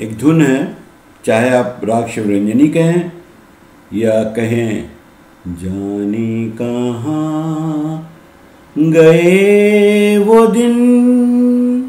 एक धुन है, चाहे आप राग शिवरंजनी कहें या कहें, जाने कहाँ गए वो दिन?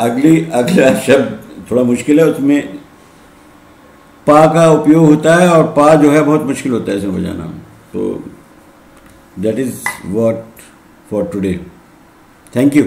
अगली, अगला शब्द थोड़ा मुश्किल है, उसमें पा का उपयोग होता है और पा जो है बहुत मुश्किल होता है इसे बजाना तो that is what for today thank you